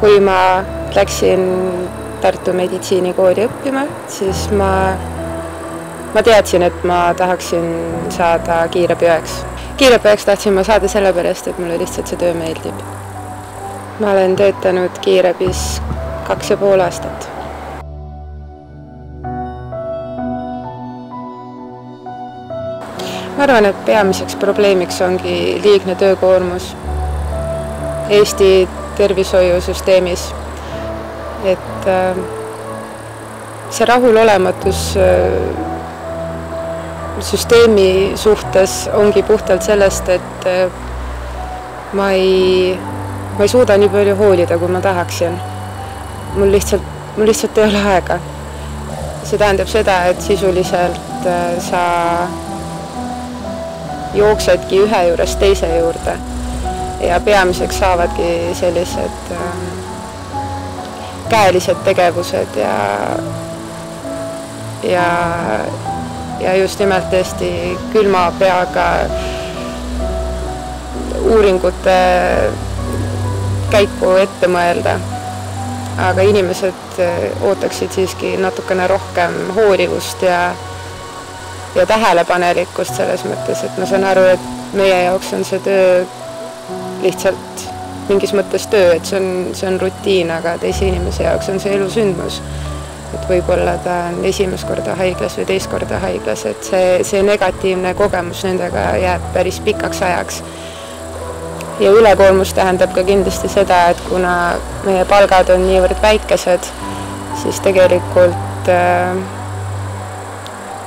kui ma läksin Tartu meditsiinikooli õppima, siis ma, ma teadsin, et ma tahaksin saada kiirabiõeks. kiirabiõeks tahtsin ma saada sellepärast, et mulle lihtsalt see töö meeldib. ma olen töötanud kiirabis kaks ja pool aastat ma arvan, et peamiseks probleemiks ongi liigne töökoormus Eesti tervishoiusüsteemis. et äh, see rahulolematus äh, süsteemi suhtes ongi puhtalt sellest, et äh, ma ei, ma ei suuda nii palju hoolida, kui ma tahaksin. mul lihtsalt, mul lihtsalt ei ole aega. see tähendab seda, et sisuliselt sa jooksedki ühe juurest teise juurde ja peamiseks saavadki sellised äh, käelised tegevused ja ja, ja just nimelt tõesti külma peaga uuringute käiku ette mõelda. aga inimesed ootaksid siiski natukene rohkem hoolivust ja ja tähelepanelikkust selles mõttes, et ma saan aru, et meie jaoks on see töö lihtsalt mingis mõttes töö, et see on, see on rutiin, aga teise inimese jaoks on see elusündmus. et võib-olla ta on esimest korda haiglas või teist korda haiglas, et see, see negatiivne kogemus nendega jääb päris pikaks ajaks. ja ülekoormus tähendab ka kindlasti seda, et kuna meie palgad on niivõrd väikesed, siis tegelikult äh,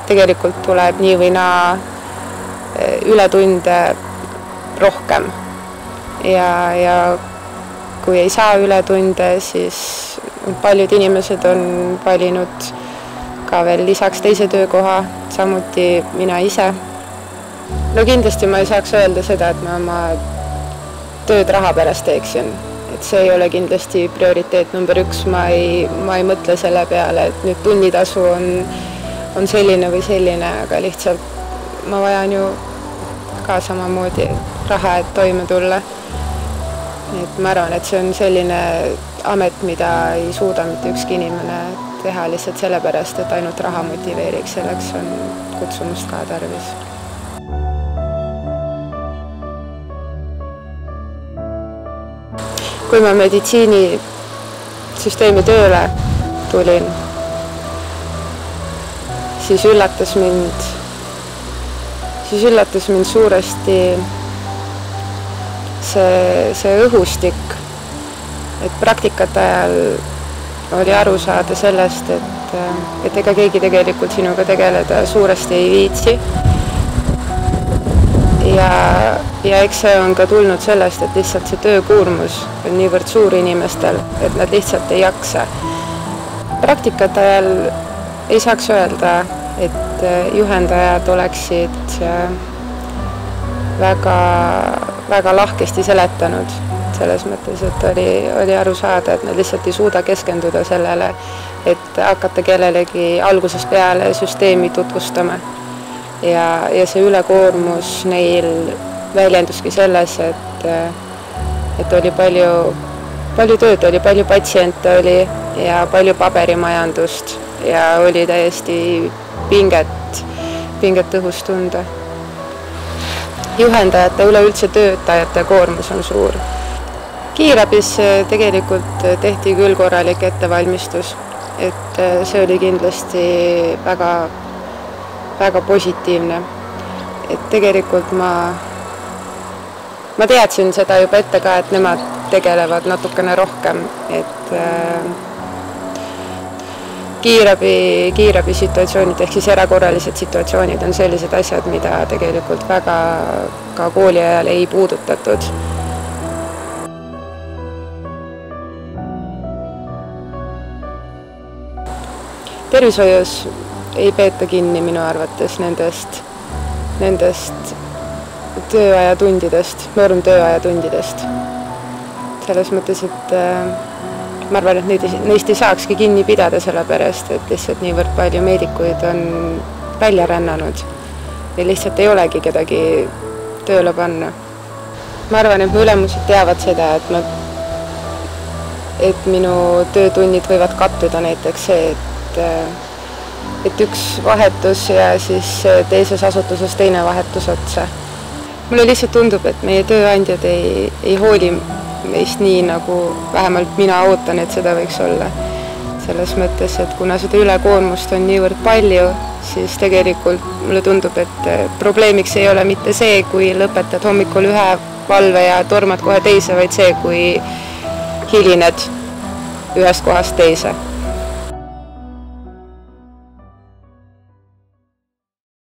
tegelikult tuleb nii või naa eh, ületunde rohkem. Ja, ja kui ei saa ületunde, siis paljud inimesed on valinud ka veel lisaks teise töökoha, samuti mina ise. no kindlasti ma ei saaks öelda seda, et ma oma tööd raha pärast teeksin, et see ei ole kindlasti prioriteet number üks, ma ei, ma ei mõtle selle peale, et nüüd tunnitasu on on selline või selline, aga lihtsalt ma vajan ju ka samamoodi raha, et toime tulla. et ma arvan, et see on selline amet, mida ei suuda mitte ükski inimene teha lihtsalt sellepärast, et ainult raha motiveeriks, selleks on kutsumust ka tarvis. kui ma meditsiinisüsteemi tööle tulin siis üllatas mind, siis üllatas mind suuresti see, see õhustik, et praktikate ajal oli aru saada sellest, et, et ega keegi tegelikult sinuga tegeleda suuresti ei viitsi. ja, ja eks see on ka tulnud sellest, et lihtsalt see töökoormus on niivõrd suur inimestel, et nad lihtsalt ei jaksa. praktikate ajal ei saaks öelda, et äh, juhendajad oleksid äh, väga, väga lahkesti seletanud, selles mõttes, et oli, oli aru saada, et nad lihtsalt ei suuda keskenduda sellele, et hakata kellelegi algusest peale süsteemi tutvustama. ja, ja see ülekoormus neil väljenduski selles, et, et oli palju, palju tööd, oli palju patsiente oli ja palju paberimajandust ja oli täiesti pinget, pinget õhus tunda. Juhendajate, üleüldse töötajate koormus on suur. kiirabis eh, tegelikult tehti küll korralik ettevalmistus, et eh, see oli kindlasti väga, väga positiivne. et tegelikult ma, ma teadsin seda juba ette ka, et nemad tegelevad natukene rohkem, et äh, kiirabi, kiirabisituatsioonid ehk siis erakorralised situatsioonid on sellised asjad, mida tegelikult väga ka kooli ajal ei puudutatud. tervishoius ei peeta kinni minu arvates nendest, nendest tööaja tundidest, normtööaja tundidest. selles mõttes, et äh, ma arvan, et neid, neist ei saakski kinni pidada, sellepärast et lihtsalt niivõrd palju meedikuid on välja rännanud. Neil lihtsalt ei olegi kedagi tööle panna. ma arvan, et mu ülemused teavad seda, et ma et minu töötunnid võivad kattuda, näiteks see, et et üks vahetus ja siis teises asutuses teine vahetus otsa. mulle lihtsalt tundub, et meie tööandjad ei, ei hooli meist nii, nagu vähemalt mina ootan, et seda võiks olla. selles mõttes, et kuna seda ülekoormust on niivõrd palju, siis tegelikult mulle tundub, et probleemiks ei ole mitte see, kui lõpetad hommikul ühe valve ja tormad kohe teise, vaid see, kui hilined ühest kohast teise